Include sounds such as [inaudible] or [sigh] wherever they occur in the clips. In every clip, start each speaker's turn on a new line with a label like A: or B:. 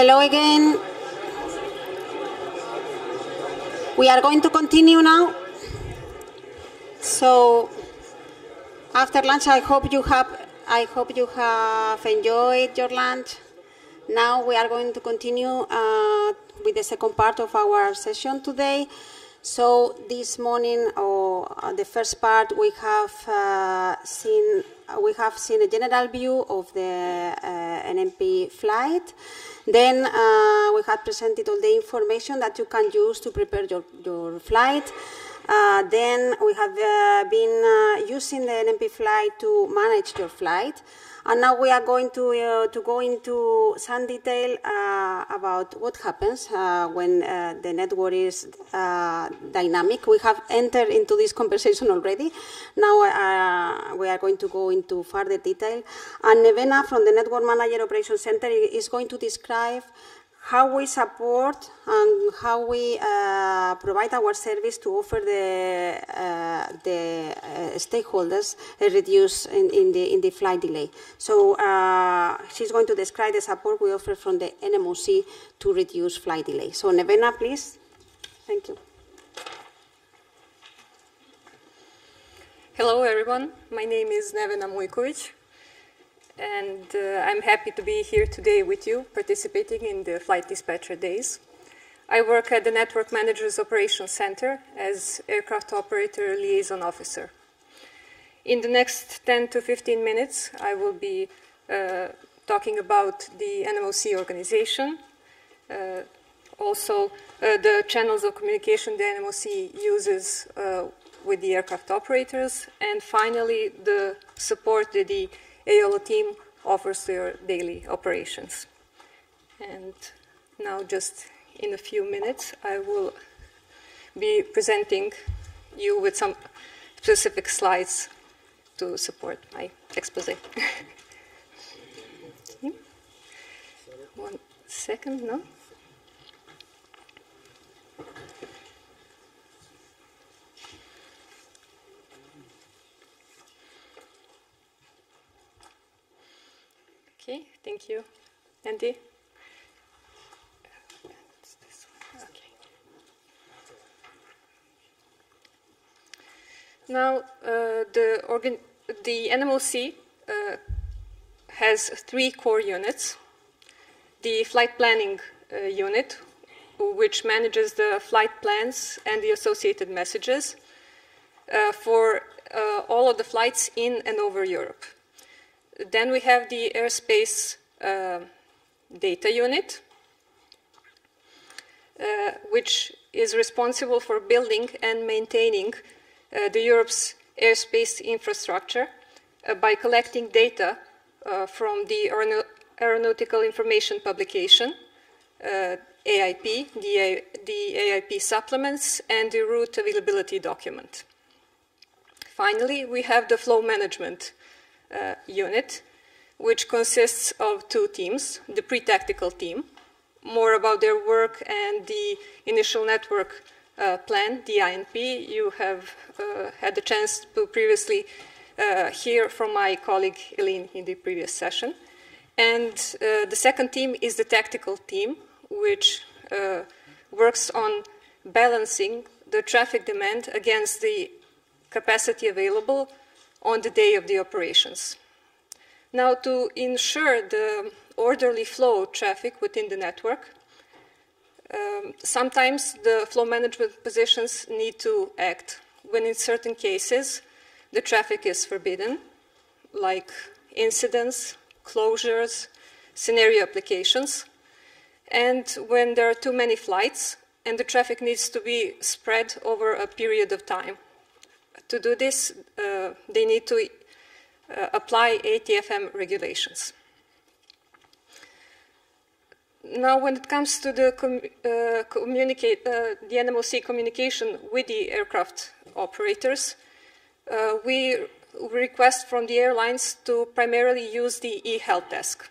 A: Hello again. We are going to continue now. So after lunch, I hope you have I hope you have enjoyed your lunch. Now we are going to continue uh, with the second part of our session today. So this morning, or uh, the first part, we have uh, seen we have seen a general view of the uh, NMP flight. Then uh, we have presented all the information that you can use to prepare your, your flight. Uh, then we have uh, been uh, using the NMP flight to manage your flight. And now we are going to, uh, to go into some detail uh, about what happens uh, when the network is dynamic. We have entered into this conversation already. Now we are going to go into further detail. And Nevena from the Network Manager Operations Center is going to describe how we support and how we uh, provide our service to offer the, uh, the uh, stakeholders a reduce in, in, the, in the flight delay. So uh, she's going to describe the support we offer from the NMOC to reduce flight delay. So Nevena, please. Thank you.
B: Hello, everyone. My name is Nevena Mujković and uh, I'm happy to be here today with you, participating in the Flight Dispatcher Days. I work at the Network Managers Operations Center as Aircraft Operator Liaison Officer. In the next 10 to 15 minutes, I will be uh, talking about the NMOC organization, uh, also uh, the channels of communication the NMOC uses uh, with the aircraft operators, and finally the support that the AOLO team offers their daily operations. And now just in a few minutes, I will be presenting you with some specific slides to support my expose. [laughs] One second, no? Okay, thank you. Andy? Now, uh, the, organ the NMOC uh, has three core units. The flight planning uh, unit, which manages the flight plans and the associated messages uh, for uh, all of the flights in and over Europe. Then we have the airspace uh, data unit, uh, which is responsible for building and maintaining uh, the Europe's airspace infrastructure uh, by collecting data uh, from the Aeronautical Information Publication, uh, AIP, the, the AIP supplements, and the route availability document. Finally, we have the flow management uh, unit, which consists of two teams the pre tactical team, more about their work and the initial network uh, plan, the INP. You have uh, had the chance to previously uh, hear from my colleague Eileen in the previous session. And uh, the second team is the tactical team, which uh, works on balancing the traffic demand against the capacity available on the day of the operations. Now, to ensure the orderly flow of traffic within the network, um, sometimes the flow management positions need to act when, in certain cases, the traffic is forbidden, like incidents, closures, scenario applications, and when there are too many flights and the traffic needs to be spread over a period of time to do this, uh, they need to uh, apply ATFM regulations. Now, when it comes to the, com uh, uh, the NMOC communication with the aircraft operators, uh, we request from the airlines to primarily use the e-help desk.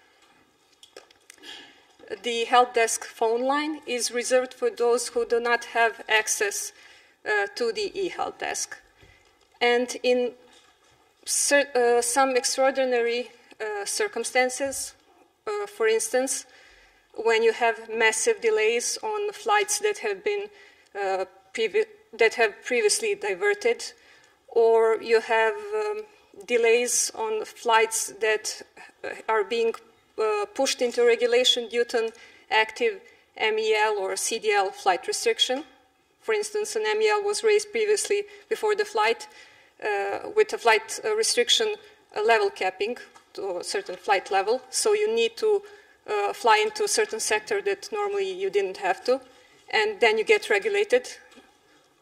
B: The help desk phone line is reserved for those who do not have access uh, to the e-help desk. And in uh, some extraordinary uh, circumstances, uh, for instance, when you have massive delays on flights that have been uh, that have previously diverted, or you have um, delays on flights that uh, are being uh, pushed into regulation due to an active MEL or CDL flight restriction. For instance, an MEL was raised previously before the flight with a flight uh, restriction a level capping to a certain flight level, so you need to uh, fly into a certain sector that normally you didn't have to, and then you get regulated.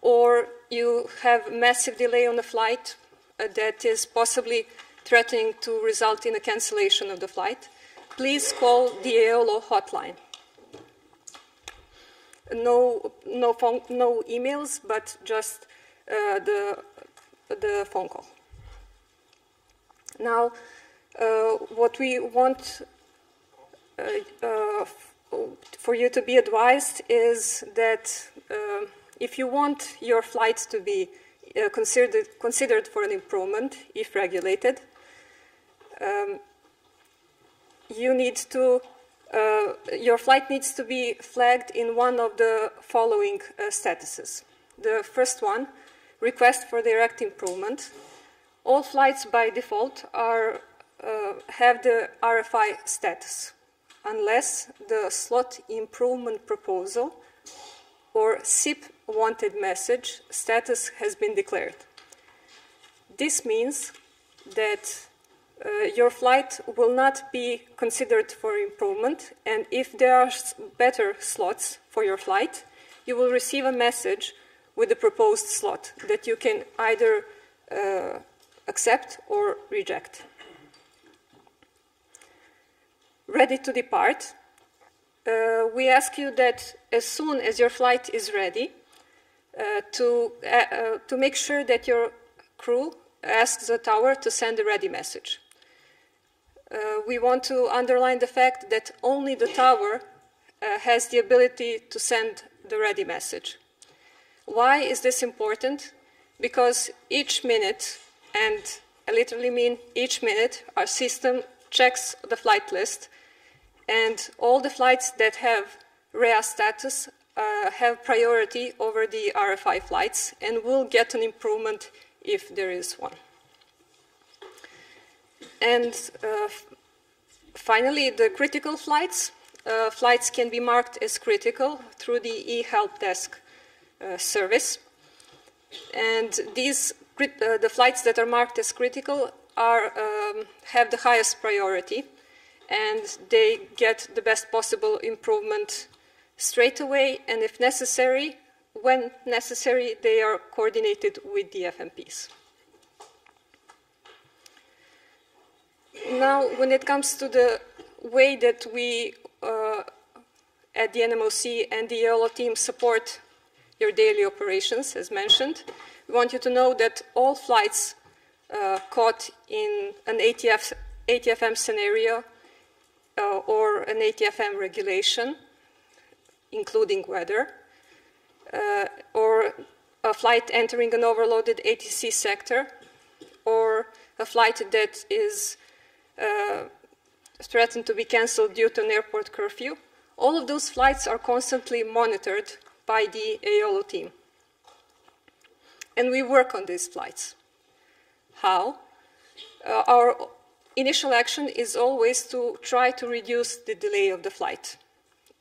B: Or you have massive delay on the flight uh, that is possibly threatening to result in a cancellation of the flight. Please call the AOLO hotline. No, no, phone, no emails, but just uh, the, the phone call. Now, uh, what we want uh, uh, for you to be advised is that if you want your flight to be uh, considered, considered for an improvement, if regulated, um, you need to, uh, your flight needs to be flagged in one of the following uh, statuses. The first one, request for direct improvement. All flights by default are, uh, have the RFI status, unless the slot improvement proposal or SIP wanted message status has been declared. This means that uh, your flight will not be considered for improvement, and if there are better slots for your flight, you will receive a message with the proposed slot that you can either uh, accept or reject. Ready to depart? Uh, we ask you that as soon as your flight is ready, uh, to, uh, uh, to make sure that your crew asks the tower to send a ready message. Uh, we want to underline the fact that only the tower has the ability to send the ready message. Why is this important? Because each minute and I literally mean each minute, our system checks the flight list, and all the flights that have REA status uh, have priority over the RFI flights and will get an improvement if there is one. And uh, finally, the critical flights. Uh, flights can be marked as critical through the e-help desk service. And these uh, the flights that are marked as critical are, um, have the highest priority and they get the best possible improvement straight away and if necessary, when necessary, they are coordinated with the FMPs. Now, when it comes to the way that we uh, at the NMOC and the AOLO team support your daily operations, as mentioned, we want you to know that all flights uh, caught in an ATF, ATFM scenario uh, or an ATFM regulation, including weather, uh, or a flight entering an overloaded ATC sector, or a flight that is uh, threatened to be cancelled due to an airport curfew. All of those flights are constantly monitored by the AOLO team and we work on these flights. How? Uh, our initial action is always to try to reduce the delay of the flight.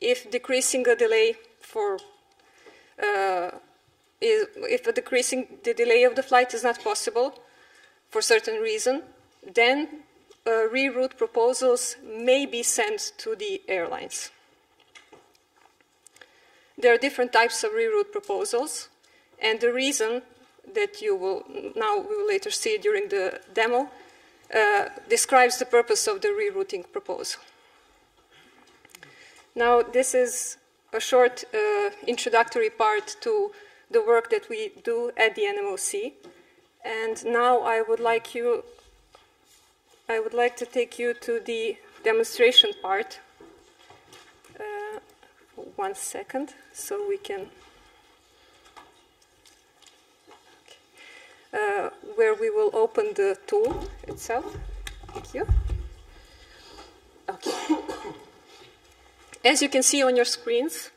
B: If decreasing delay for uh, if decreasing the delay of the flight is not possible for certain reason, then uh, reroute proposals may be sent to the airlines. There are different types of reroute proposals, and the reason that you will now we will later see during the demo uh, describes the purpose of the rerouting proposal. Now, this is a short uh, introductory part to the work that we do at the NMOC. And now I would like you, I would like to take you to the demonstration part. Uh, one second, so we can uh, where we will open the tool itself. Thank you. Okay. as you can see on your screens,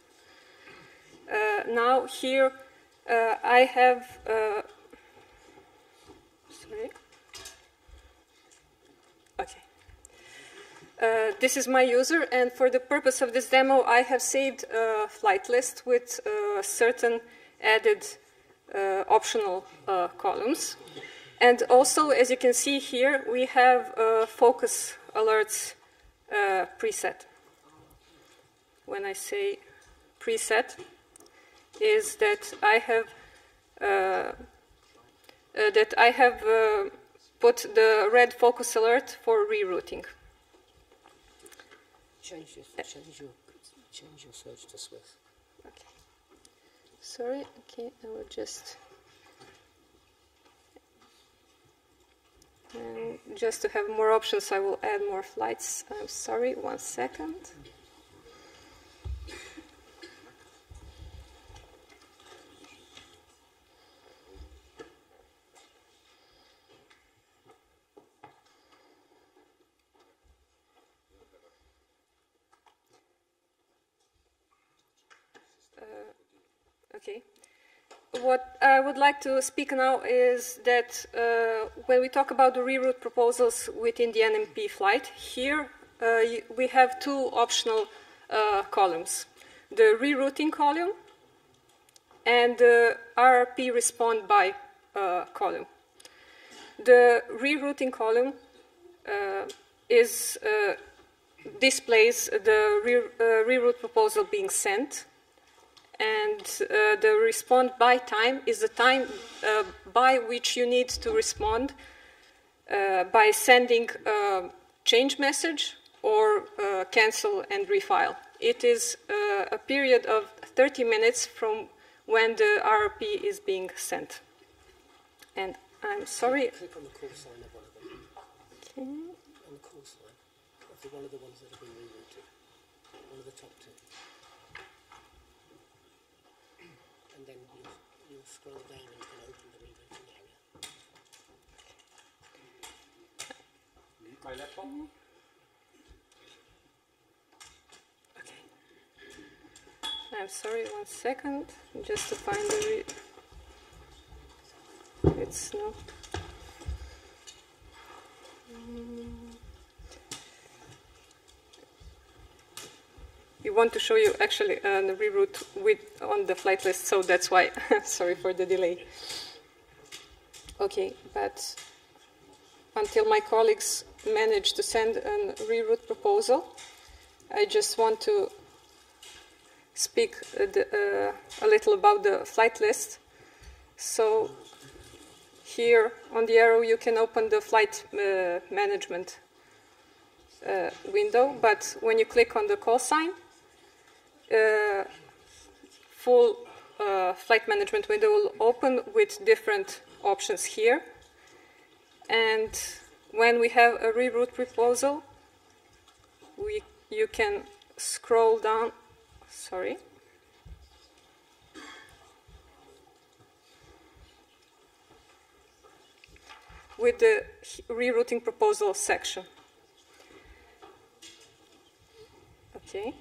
B: uh, now here uh, I have, uh, sorry, okay. Uh, this is my user, and for the purpose of this demo, I have saved a flight list with uh, certain added uh, optional columns. And also, as you can see here, we have a focus alerts preset. When I say preset, is that I have uh, uh, that I have uh, put the red focus alert for rerouting.
C: Change your, change your, change your search to Swiss.
B: Okay. Sorry. Okay, I will just. And just to have more options, I will add more flights. I'm sorry, one second. Okay. What I would like to speak now is that uh, when we talk about the reroute proposals within the NMP flight, here uh, we have two optional uh, columns. The rerouting column and the RRP respond by uh, column. The rerouting column uh, is uh, displays the re reroute proposal being sent and uh, the respond by time is the time uh, by which you need to respond uh, by sending a change message or uh, cancel and refile. It is uh, a period of 30 minutes from when the RRP is being sent. And I'm sorry.
C: Click on the call sign of one of them.
B: Okay.
C: On the call sign of one of the ones that have been. One of the top two. and then you'll, you'll scroll down and you can open the rerouting area.
D: My laptop?
B: Okay. I'm sorry, one second, just to find the. Re- it's not. Mm. We want to show you actually uh, the reroute with on the flight list, so that's why. [laughs] Sorry for the delay. Okay, but until my colleagues manage to send a reroute proposal, I just want to speak uh, the, uh, a little about the flight list. So here on the arrow you can open the flight uh, management uh, window, but when you click on the call sign, uh, full uh, flight management window will open with different options here. And when we have a reroute proposal, we, you can scroll down, sorry. with the rerouting proposal section. Okay.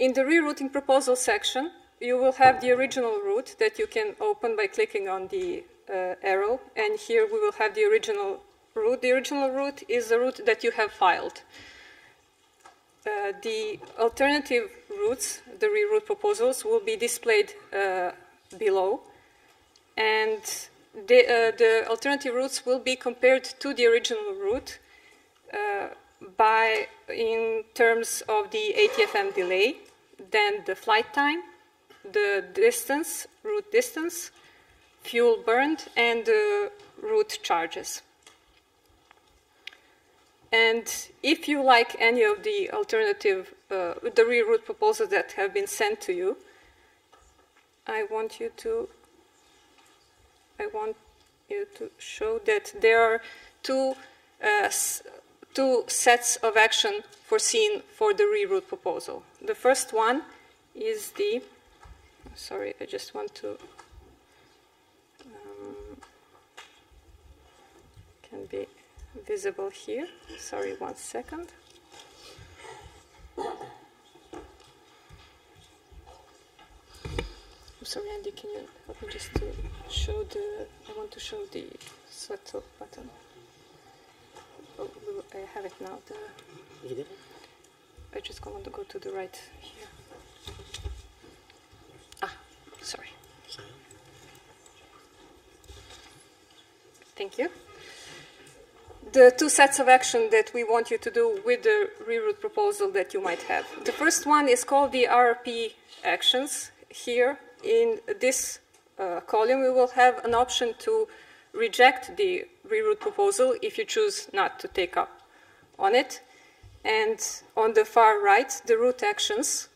B: In the rerouting proposal section, you will have the original route that you can open by clicking on the uh, arrow, and here we will have the original route. The original route is the route that you have filed. Uh, the alternative routes, the reroute proposals, will be displayed uh, below, and the, uh, the, alternative routes will be compared to the original route uh, by in terms of the ATFM delay then the flight time, the distance, route distance, fuel burned, and the route charges. And if you like any of the alternative, uh, the reroute proposals that have been sent to you, I want you to, I want you to show that there are two, uh, two sets of action foreseen for the reroute proposal. The first one is the, sorry, I just want to, um, can be visible here. Sorry, one second. I'm sorry, Andy, can you help me just to show the, I want to show the setup button. I have it now. The,
C: Did you get it?
B: I just want to go to the right here. Ah, sorry.
C: Sorry.
B: Thank you. The two sets of action that we want you to do with the reroute proposal that you might have. The first one is called the RRP actions. Here in this uh, column, we will have an option to reject the reroute proposal if you choose not to take up on it. And on the far right, the route actions,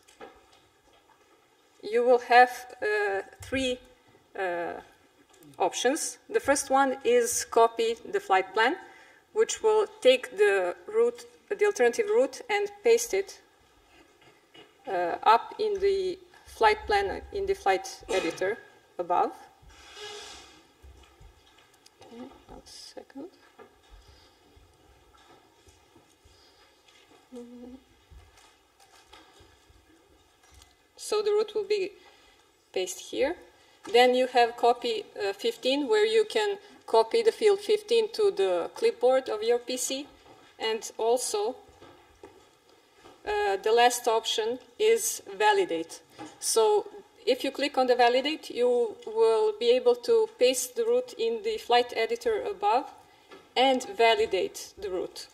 B: you will have uh, three uh, options. The first one is copy the flight plan, which will take the route, the alternative route, and paste it uh, up in the flight plan in the flight editor above. Okay, one second. So the route will be pasted here. Then you have copy uh, 15, where you can copy the field 15 to the clipboard of your PC. And also, uh, the last option is validate. So if you click on the validate, you will be able to paste the route in the flight editor above and validate the route.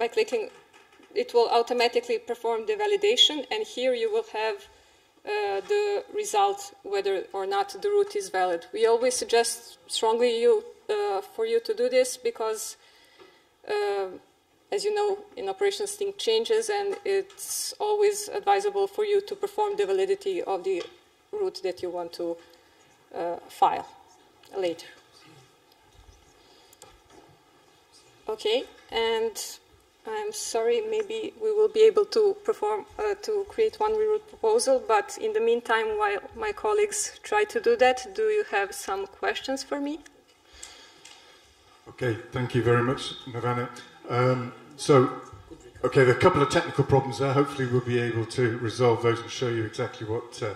B: By clicking it will automatically perform the validation, and here you will have uh, the result whether or not the route is valid. We always suggest strongly you uh, for you to do this because, uh, as you know, in operations things changes, and it's always advisable for you to perform the validity of the route that you want to uh, file later. Okay, and I'm sorry, maybe we will be able to perform, uh, to create one reroute proposal, but in the meantime, while my colleagues try to do that, do you have some questions for me?
E: Okay, thank you very much, Nevena. Um, so, okay, there are a couple of technical problems there. Hopefully, we'll be able to resolve those and show you exactly what uh,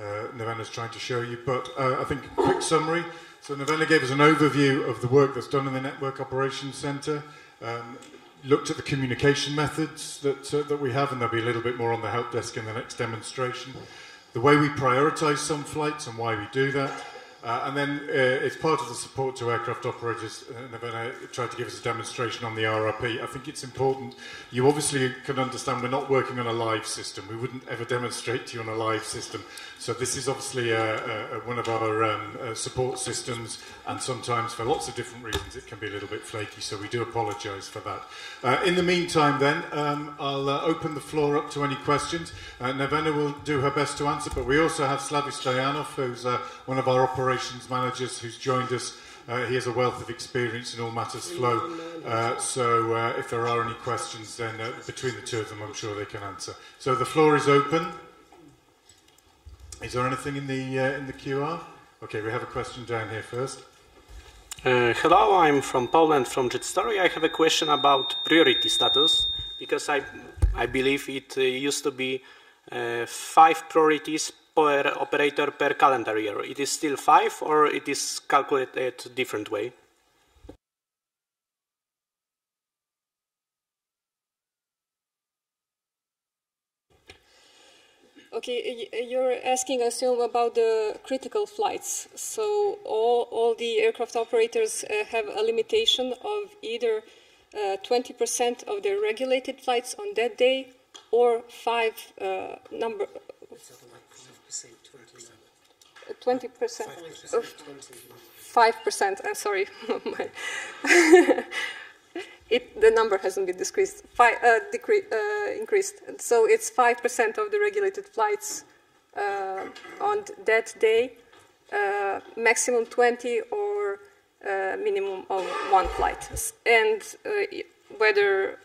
E: uh, trying to show you. But uh, I think a quick summary. So, Nevena gave us an overview of the work that's done in the Network Operations Centre. Um, looked at the communication methods that, uh, that we have, and there'll be a little bit more on the help desk in the next demonstration. The way we prioritize some flights and why we do that. Uh, and then uh, it's part of the support to aircraft operators. Uh, Nevena tried to give us a demonstration on the RRP. I think it's important. You obviously can understand we're not working on a live system. We wouldn't ever demonstrate to you on a live system. So this is obviously uh, uh, one of our um, uh, support systems, and sometimes for lots of different reasons it can be a little bit flaky. So we do apologise for that. Uh, in the meantime, then um, I'll open the floor up to any questions. Uh, Nevena will do her best to answer, but we also have Slavis Stoyanov, who's one of our operations managers, who's joined us. Uh, he has a wealth of experience in all matters flow. Uh, so uh, if there are any questions, then uh, between the two of them, I'm sure they can answer. So the floor is open. Is there anything in the uh, in the QR? Okay, we have a question down here first.
F: Uh, hello, I'm from Poland, from Jetstory. I have a question about priority status because I, I believe it uh, used to be uh, five priorities per operator per calendar year. It is still five, or it is calculated a different way?
B: Okay, you're asking, I assume, about the critical flights. So all, all the aircraft operators uh, have a limitation of either uh, 20% of their regulated flights on that day or five uh, number,
C: like 5%, 20 number.
B: 20%
C: 5%,
B: of
C: 20.
B: 5%. I'm sorry. [laughs] [laughs] It, the number hasn't been decreased, fi, uh, decre- uh, increased. So it's 5% of the regulated flights uh, on that day, uh, maximum 20 or uh, minimum of one flight. And uh, whether,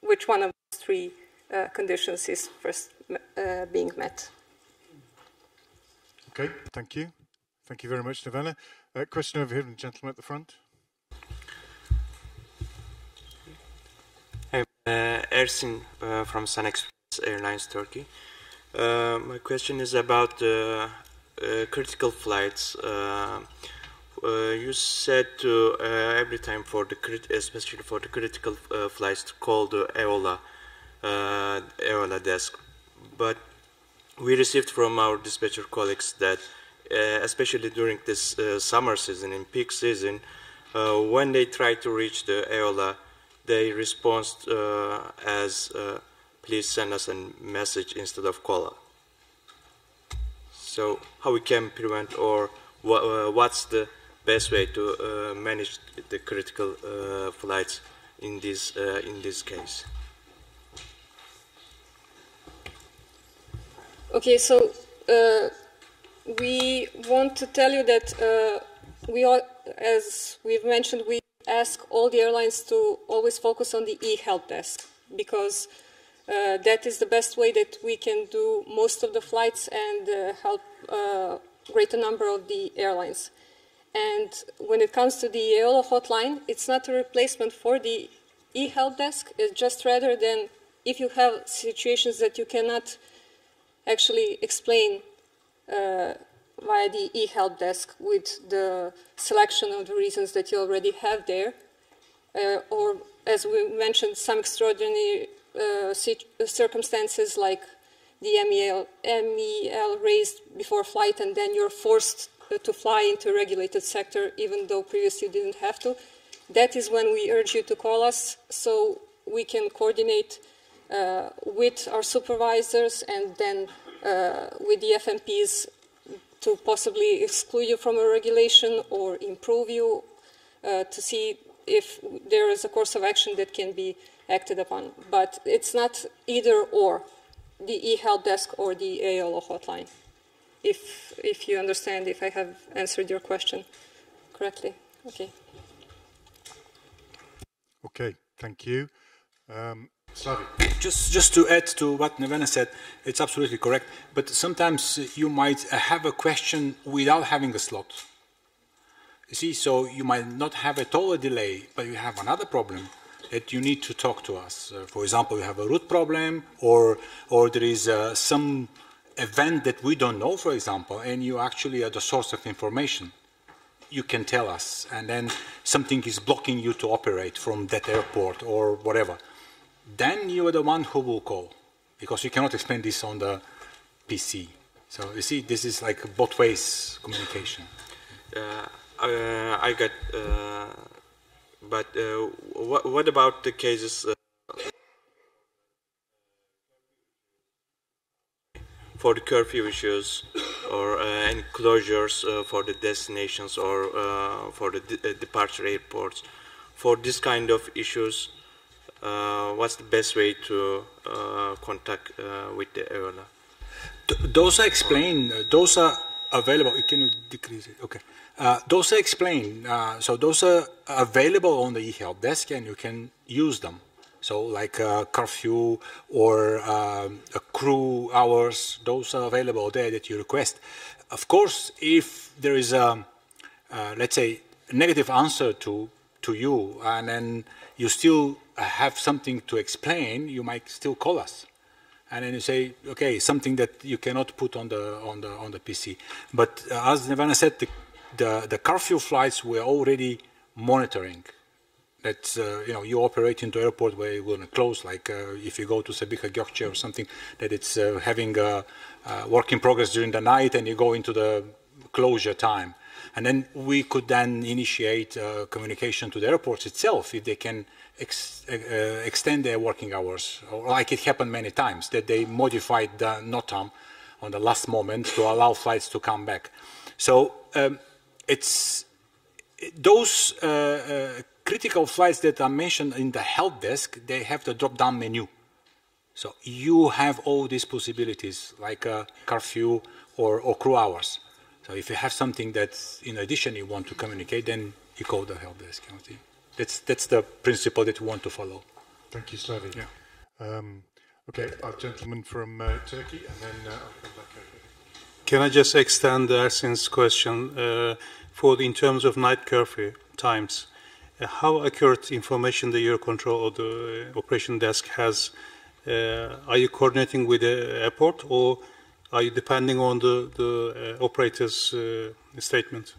B: which one of those three uh, conditions is first uh, being met.
E: Okay, thank you. Thank you very much, Nevena. Uh, question over here from the gentleman at the front.
G: Ersin uh, from SunExpress Airlines Turkey. Uh, my question is about uh, uh critical flights. Uh, uh, you said to every time for the especially for the critical flights to call the EOLA EOLA desk, but we received from our dispatcher colleagues that especially during this summer season in peak season, when they try to reach the EOLA they respond uh, as uh, please send us a message instead of call. So how we can prevent or what, uh, what's the best way to uh, manage the critical uh, flights in this uh, in this case?
B: Okay, so we want to tell you that we are, as we've mentioned, we ask all the airlines to always focus on the e-help desk because uh, that is the best way that we can do most of the flights and uh, help a uh, greater number of the airlines. And when it comes to the EOLA hotline, it's not a replacement for the e-help desk. It's just rather than if you have situations that you cannot actually explain uh, via the e-help desk with the selection of the reasons that you already have there. Uh, or, as we mentioned, some extraordinary uh, circumstances like the MEL, MEL raised before flight and then you're forced uh, to fly into a regulated sector even though previously you didn't have to. That is when we urge you to call us so we can coordinate uh, with our supervisors and then uh, with the FMPs to possibly exclude you from a regulation or improve you uh, to see if there is a course of action that can be acted upon. But it's not either or, the e-help desk or the EOLA hotline, if, if you understand, if I have answered your question correctly. Okay.
E: Okay, thank you. Um,
D: just, just to add to what Nevena said, it's absolutely correct. But sometimes you might have a question without having a slot. You see, so you might not have at all a delay, but you have another problem that you need to talk to us. Uh, for example, you have a route problem, or or there is uh, some event that we don't know, for example, and you actually are the source of information. You can tell us, and then something is blocking you to operate from that airport or whatever then you are the one who will call because you cannot explain this on the PC. So you see, this is like both ways communication.
G: Uh, uh, I got, uh, but uh, what, what about the cases uh, for the curfew issues or any closures for the destinations or for the de departure airports? For this kind of issues, what's the best way to uh, contact uh, with the EOLA?
D: those are explained. Those are available. You can decrease it? Okay. Uh, those are explained. Uh, so those are available on the eHelp desk, and you can use them. So like uh, curfew or crew hours, those are available there that you request. Of course, if there is a, let's say, negative answer to to you, and then you still have something to explain, you might still call us. And then you say, okay, something that you cannot put on the on the on the PC. But uh, as Nevena said, the, the, the curfew flights were already monitoring. That uh, you know you operate into airport where it will close. Like uh, if you go to Sabiha Gökçe or something, that it's uh, having a, a work in progress during the night, and you go into the closure time. And then we could then initiate uh, communication to the airports itself if they can ex uh, extend their working hours, like it happened many times, that they modified the NOTAM on the last moment to allow flights to come back. So um, it's those uh, uh, critical flights that are mentioned in the help desk, they have the drop-down menu. So you have all these possibilities, like a curfew or, or crew hours. So if you have something that, in addition, you want to communicate, then you call the help desk. That's that's the principle that we want to follow.
E: Thank you, Slavi.
D: Yeah.
E: Um, okay, our gentleman from uh, Turkey, and then uh, I'll come back over.
H: Can I just extend Ersin's question uh, for the, in terms of night curfew times? uh, how accurate information the Eurocontrol or the uh, operation desk has? Uh, are you coordinating with the airport or are you depending on the, the uh, operator's uh, statement?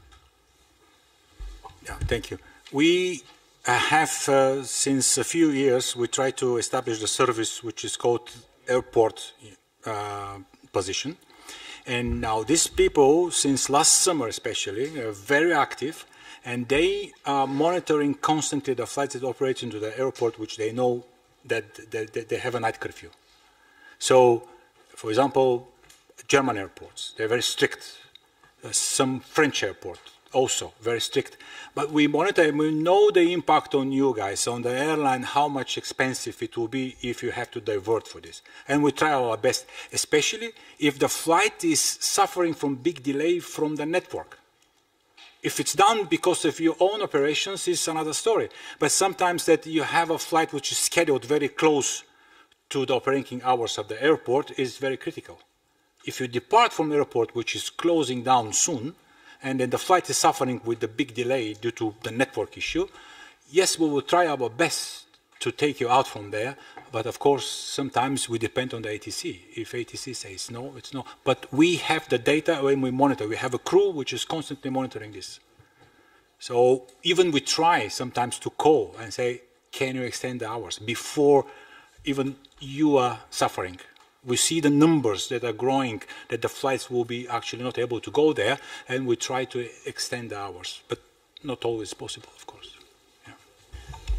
D: Yeah, thank you. We have, since a few years, we try to establish the service which is called airport position. And now these people, since last summer especially, are very active and they are monitoring constantly the flights that operate into the airport, which they know that they have a night curfew. So, for example, German airports, they're very strict. Uh, some French airports, also very strict. But we monitor and we know the impact on you guys, on the airline, how much expensive it will be if you have to divert for this. And we try our best, especially if the flight is suffering from big delay from the network. If it's done because of your own operations, it's another story. But sometimes that you have a flight which is scheduled very close to the operating hours of the airport is very critical. If you depart from the airport, which is closing down soon, and then the flight is suffering with the big delay due to the network issue, yes, we will try our best to take you out from there, but of course, sometimes we depend on the ATC. If ATC says no, it's no. But we have the data when we monitor. We have a crew which is constantly monitoring this. So even we try sometimes to call and say, can you extend the hours before even you are suffering? We see the numbers that are growing, that the flights will be actually not able to go there, and we try to extend the hours, but not always possible, of course. Yeah.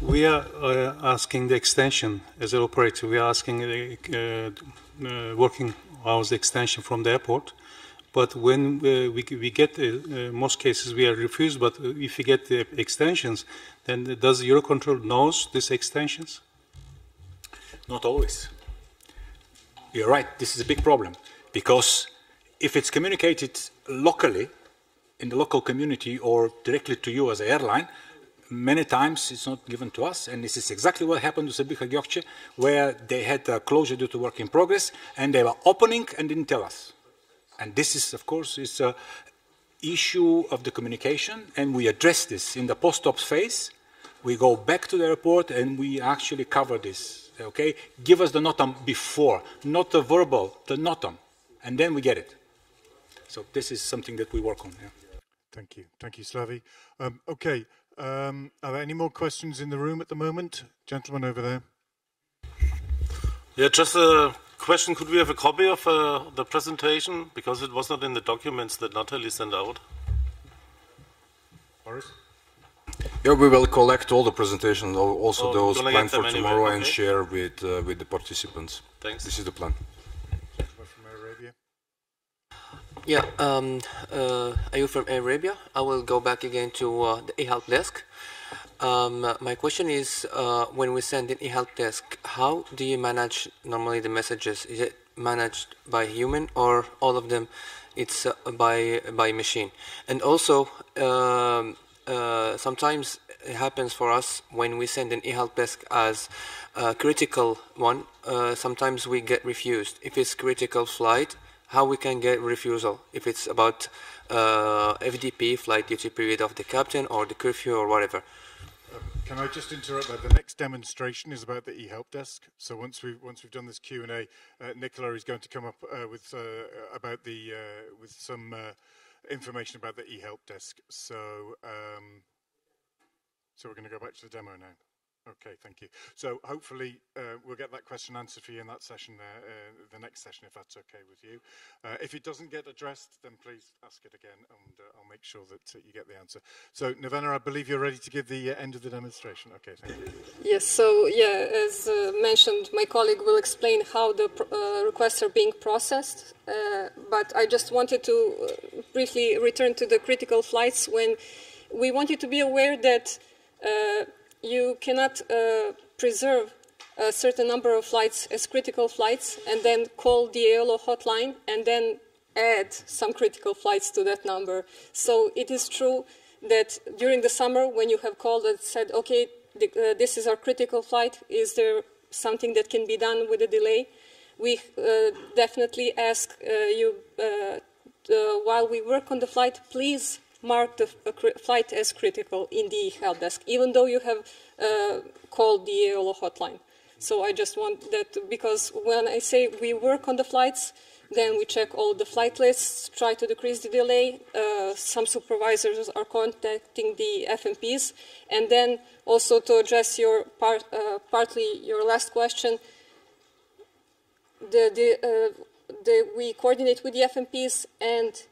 H: We are uh, asking the extension as an operator. We are asking the uh, uh, working hours extension from the airport. But when uh, we, we get, uh, most cases we are refused, but if we get the extensions, then does Eurocontrol knows these extensions?
D: Not always you're right, this is a big problem because if it's communicated locally in the local community or directly to you as an airline, many times it's not given to us. And this is exactly what happened to Sabiha Gökçe, where they had a closure due to work in progress and they were opening and didn't tell us. And this is, of course, is a issue of the communication and we address this in the post-ops phase. We go back to the airport and we actually cover this okay? Give us the notam before, not the verbal, the notam, and then we get it. So this is something that we work on. Yeah.
E: Thank you. Thank you, Slavi. Um, okay, um, are there any more questions in the room at the moment? Gentleman over there.
I: Yeah, just a question. Could we have a copy of uh, the presentation? Because it was not in the documents that Natalie sent out.
E: Boris?
J: Yeah, we will collect all the presentations, also
I: oh,
J: those planned for
I: anyway.
J: tomorrow,
I: okay.
J: and share with uh, with the participants.
I: Thanks.
J: This is the plan.
K: Yeah, um, uh, are you from Arabia? I will go back again to uh, the e-help desk. Um, my question is, uh, when we send an e-help desk, how do you manage normally the messages? Is it managed by human or all of them? It's uh, by by machine. And also, um, uh, sometimes it happens for us when we send an e-help desk as a critical one. Uh, sometimes we get refused. If it's critical flight, how we can get refusal? If it's about uh, FDP, flight duty period of the captain, or the curfew, or whatever.
E: Um, can I just interrupt there? The next demonstration is about the e-help desk. So once we've once we've done this Q and A, uh, Nicola is going to come up uh, with uh, about the uh, with some uh, information about the e-help desk. So, um, so we're going to go back to the demo now. Okay, thank you. So hopefully uh, we'll get that question answered for you in that session, there, uh, the next session, if that's okay with you. Uh, if it doesn't get addressed, then please ask it again, and uh, I'll make sure that uh, you get the answer. So, Nevena, I believe you're ready to give the uh, end of the demonstration. Okay, thank you.
B: Yes, so yeah, as mentioned, my colleague will explain how the requests are being processed, but I just wanted to briefly return to the critical flights when we wanted to be aware that you cannot uh, preserve a certain number of flights as critical flights and then call the AOLO hotline and then add some critical flights to that number. So it is true that during the summer when you have called and said, okay, the, uh, this is our critical flight, is there something that can be done with a delay? We uh, definitely ask uh, you, uh, uh, while we work on the flight, please mark the flight as critical in the help desk, even though you have uh, called the AOLO hotline. So I just want that because when I say we work on the flights, then we check all the flight lists, try to decrease the delay. Uh, some supervisors are contacting the FMPs, and then also to address your part, uh, partly your last question, the, the, uh, the, we coordinate with the FMPs, and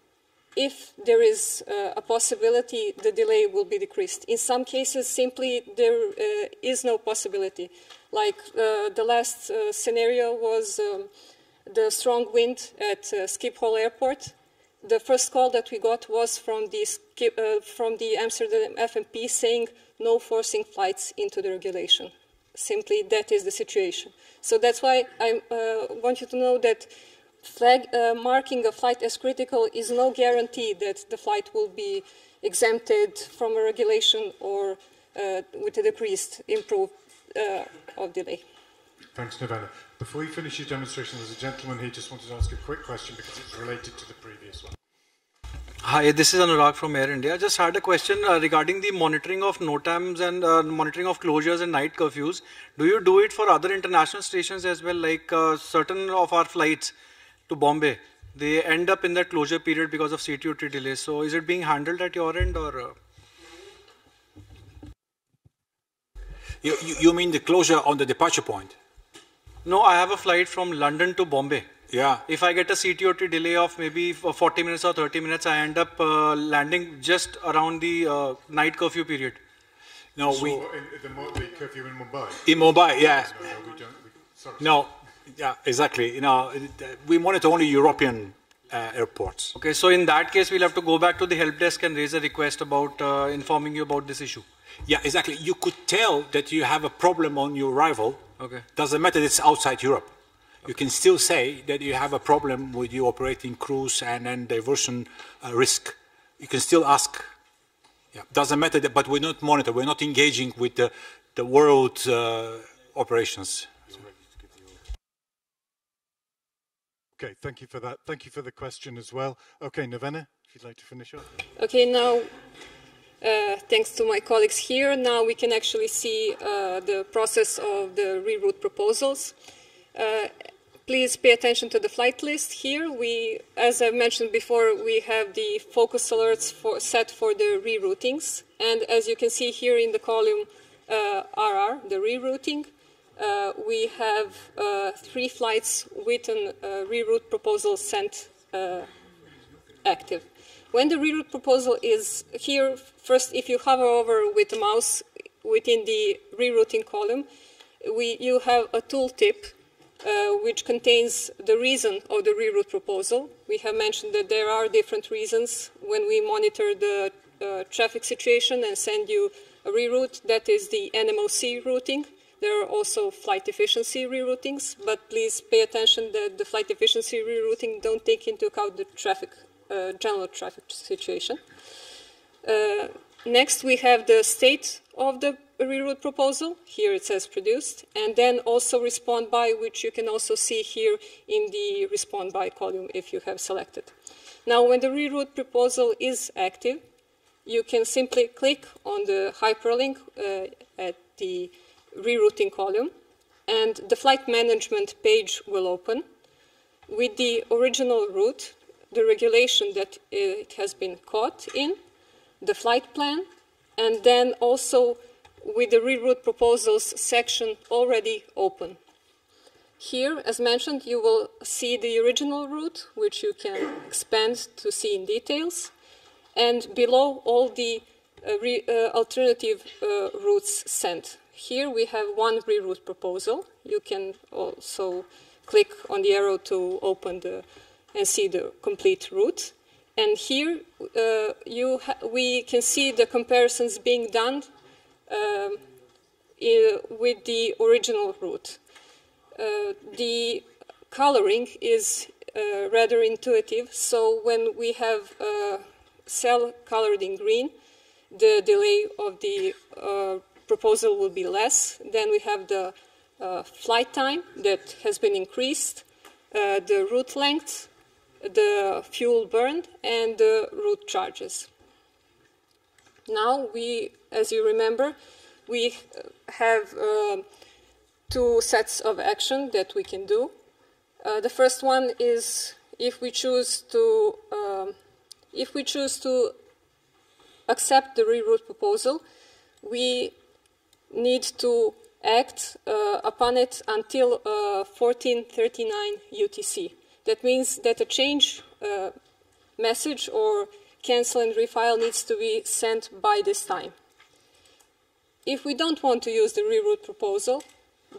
B: if there is uh, a possibility, the delay will be decreased. In some cases, simply there uh, is no possibility. Like uh, the last scenario was. Um, the strong wind at uh, Schiphol Airport. The first call that we got was from the, uh, from the Amsterdam FMP saying no forcing flights into the regulation. Simply, that is the situation. So that's why I uh, want you to know that flag, uh, marking a flight as critical is no guarantee that the flight will be exempted from a regulation or uh, with a decreased improve uh, of delay.
E: Thanks, Nevena. Before you finish your demonstration, there's a gentleman here just wanted to ask a quick question because it's related to the previous one.
L: Hi, this is Anurag from Air India. I just had a question uh, regarding the monitoring of NOTAMs and uh, monitoring of closures and night curfews. Do you do it for other international stations as well, like uh, certain of our flights to Bombay? They end up in that closure period because of CTOT delays. So is it being handled at your end or? Uh?
D: You, you, you mean the closure on the departure point?
L: No, I have a flight from London to Bombay.
D: Yeah.
L: If I get a CTOT delay of maybe 40 minutes or 30 minutes, I end up uh, landing just around the uh, night curfew period.
E: No, so we. In the, the curfew in Mumbai.
D: In Mumbai, yeah. No, we don't, we, sorry, no, yeah, exactly. You know, we monitor only European uh, airports.
L: Okay, so in that case, we'll have to go back to the help desk and raise a request about uh, informing you about this issue.
D: Yeah, exactly. You could tell that you have a problem on your arrival
L: Okay.
D: Doesn't matter it's outside Europe. Okay. You can still say that you have a problem with your operating crews and then diversion uh, risk. You can still ask. Yeah, doesn't matter, that, but we're not monitor. We're not engaging with the, the world uh, operations.
E: Okay, thank you for that. Thank you for the question as well. Okay, Nevena, if you'd like to finish up.
B: Okay, now uh, thanks to my colleagues here, now we can actually see uh, the process of the reroute proposals. Uh, please pay attention to the flight list here. We, as I mentioned before, we have the focus alerts for, set for the reroutings. And as you can see here in the column RR, uh, the rerouting, we have uh, three flights with a reroute proposal sent active. When the reroute proposal is here, first, if you hover over with the mouse within the rerouting column, we, you have a tooltip uh, which contains the reason of the reroute proposal. We have mentioned that there are different reasons when we monitor the uh, traffic situation and send you a reroute. That is the NMOC routing. There are also flight efficiency reroutings, but please pay attention that the flight efficiency rerouting don't take into account the traffic uh, general traffic situation. Uh, next, we have the state of the reroute proposal. Here it says produced. And then also respond by, which you can also see here in the respond by column if you have selected. Now, when the reroute proposal is active, you can simply click on the hyperlink uh, at the rerouting column, and the flight management page will open with the original route the regulation that it has been caught in, the flight plan, and then also with the reroute proposals section already open. Here, as mentioned, you will see the original route, which you can expand to see in details, and below all the uh, re, uh, alternative uh, routes sent. Here we have one reroute proposal. You can also click on the arrow to open the and see the complete route. And here uh, we can see the comparisons being done uh, with the original route. Uh, the coloring is uh, rather intuitive, so when we have a cell colored in green, the delay of the uh, proposal will be less. Then we have the flight time that has been increased, the route length, the fuel burned and the route charges. Now we, as you remember, we have uh, two sets of action that we can do. Uh, the first one is if we choose to um, if we choose to accept the reroute proposal, we need to act uh, upon it until 1439 uh, UTC. That means that a change uh, message or cancel and refile needs to be sent by this time. If we don't want to use the reroute proposal,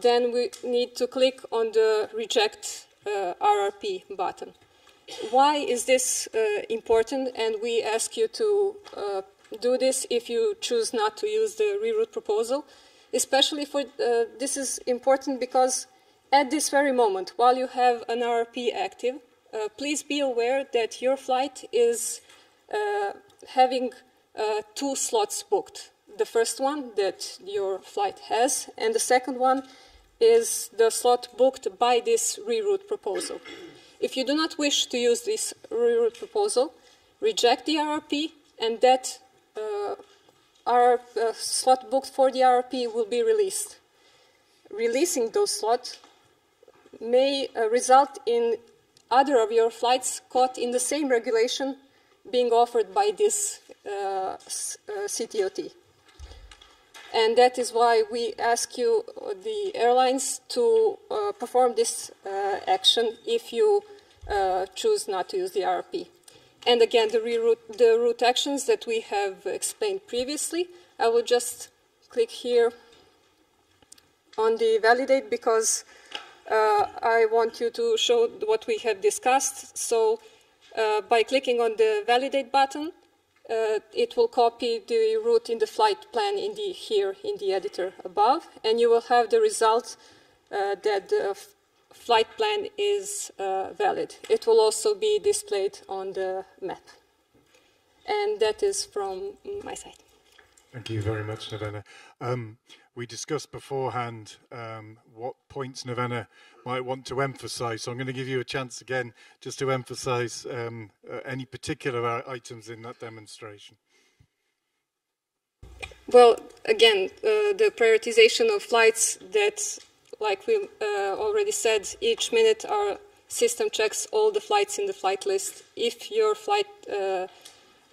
B: then we need to click on the reject uh, RRP button. Why is this uh, important? And we ask you to uh, do this if you choose not to use the reroute proposal. Especially for uh, this is important because at this very moment, while you have an RRP active, uh, please be aware that your flight is uh, having two slots booked. The first one that your flight has, and the second one is the slot booked by this reroute proposal. If you do not wish to use this reroute proposal, reject the RRP, and that uh, our uh, slot booked for the RRP will be released. Releasing those slots may uh, result in other of your flights caught in the same regulation being offered by this uh, CTOT. And that is why we ask you, the airlines, to uh, perform this uh, action if you uh, choose not to use the RRP. And again, the, reroute, the route actions that we have explained previously, I will just click here on the validate because uh, I want you to show what we have discussed. So uh, by clicking on the validate button, uh, it will copy the route in the flight plan in the, here in the editor above, and you will have the result uh, that the flight plan is uh, valid. It will also be displayed on the map. And that is from my side.
E: Thank you very much, Nevena. Um, we discussed beforehand um, what points Nevena might want to emphasize. So I'm going to give you a chance again just to emphasize um, uh, any particular items in that demonstration.
B: Well, again, uh, the prioritization of flights that like we uh, already said, each minute our system checks all the flights in the flight list. If your flight uh,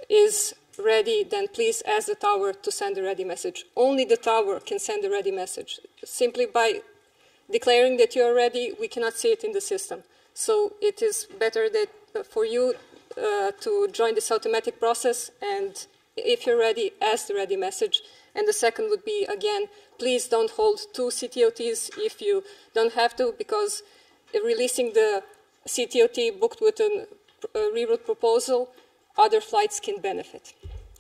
B: is ready, then please ask the tower to send a ready message. Only the tower can send a ready message. Simply by declaring that you are ready, we cannot see it in the system. So it is better that uh, for you uh, to join this automatic process and if you're ready, ask the ready message. And the second would be, again, please don't hold two CTOTs if you don't have to, because releasing the CTOT booked with a, a reroute proposal, other flights can benefit.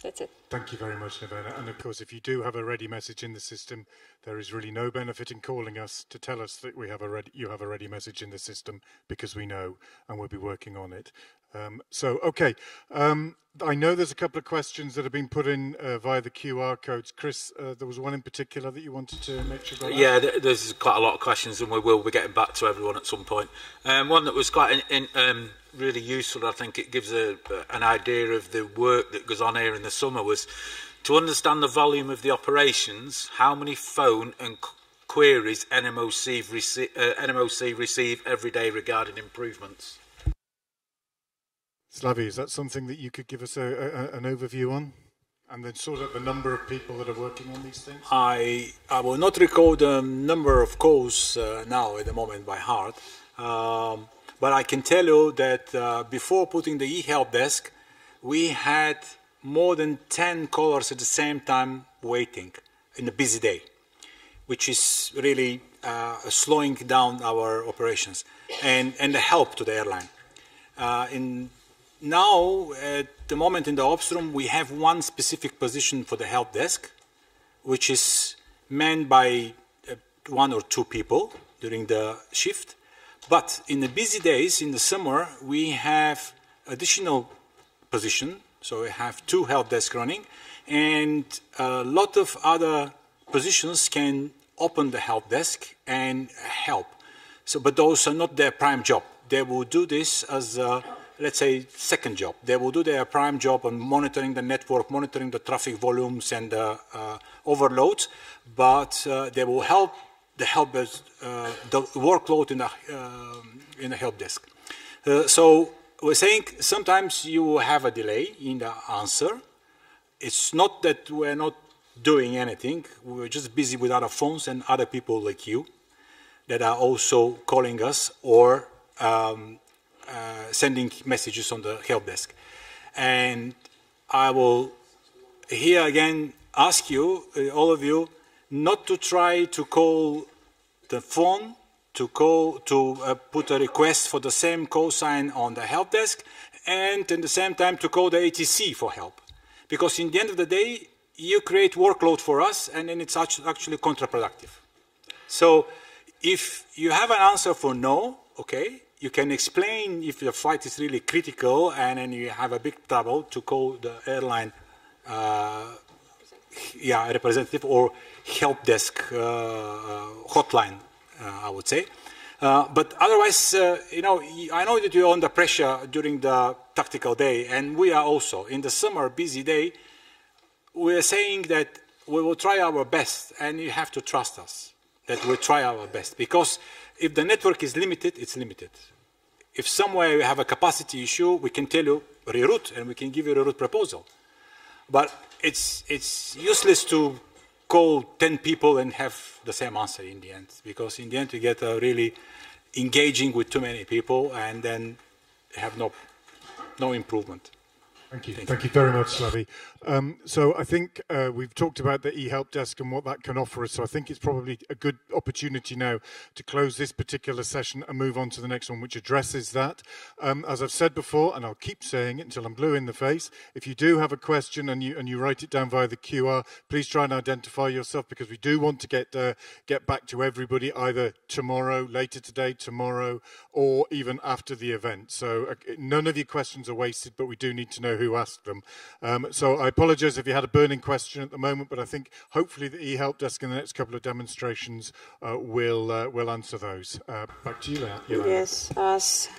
B: That's it.
E: Thank you very much, Nevena. And of course, if you do have a ready message in the system, there is really no benefit in calling us to tell us that we have a ready, you have a ready message in the system because we know and we'll be working on it. Um, so, okay. Um, I know there's a couple of questions that have been put in uh, via the QR codes. Chris, uh, there was one in particular that you wanted to make sure got
D: Yeah, there's quite a lot of questions, and we will be getting back to everyone at some point. Um, one that was quite in, in, um, really useful, I think it gives a, an idea of the work that goes on here in the summer, was to understand the volume of the operations, how many phone and queries NMOC, rece uh, NMOC receive every day regarding improvements.
E: Slavi, is that something that you could give us a, a, an overview on? And then sort of the number of people that are working on these things?
D: I, I will not recall the number of calls uh, now at the moment by heart. Um, but I can tell you that uh, before putting the e-help desk, we had more than 10 callers at the same time waiting in a busy day, which is really uh, slowing down our operations and, and a help to the airline. Uh, in now, at the moment in the ops room, we have one specific position for the help desk, which is manned by uh, one or two people during the shift. But in the busy days, in the summer, we have additional position. So we have two help desks running, and a lot of other positions can open the help desk and help. So, but those are not their prime job. They will do this as a let's say, second job. They will do their prime job on monitoring the network, monitoring the traffic volumes and uh, uh, overloads, but uh, they will help the help desk, uh, the workload in the um, in the help desk. Uh, so we're saying sometimes you will have a delay in the answer. It's not that we're not doing anything. We're just busy with other phones and other people like you that are also calling us or um, sending messages on the help desk. And I will here again ask you, uh, all of you, not to try to call the phone to call to uh, put a request for the same call sign on the help desk and at the same time to call the ATC for help. Because in the end of the day, you create workload for us and then it's actually counterproductive. So if you have an answer for no, okay, you can explain if the flight is really critical and then you have a big trouble to call the airline uh, yeah, representative or help desk uh, uh hotline, uh, I would say. Uh, but otherwise, you know, I know that you're under pressure during the tactical day, and we are also. In the summer, busy day, we are saying that we will try our best, and you have to trust us that we'll try our best. Because if the network is limited, it's limited. If somewhere we have a capacity issue, we can tell you reroute, and we can give you a reroute proposal. But it's, it's useless to call 10 people and have the same answer in the end, because in the end you get a really engaging with too many people and then have no, no improvement.
E: Thank you. Thank, Thank you. you. very much, Slavi. Um, so I think uh, we've talked about the e-help desk and what that can offer us. So I think it's probably a good opportunity now to close this particular session and move on to the next one, which addresses that. Um, as I've said before, and I'll keep saying it until I'm blue in the face, if you do have a question and you and you write it down via the QR, please try and identify yourself because we do want to get uh, get back to everybody either tomorrow, later today, tomorrow, or even after the event. So uh, none of your questions are wasted, but we do need to know who asked them. Um, so I apologise if you had a burning question at the moment, but I think hopefully the e-help desk in the next couple of demonstrations uh, will uh, will answer those. Uh, back to you, Leanne.
A: Yes, as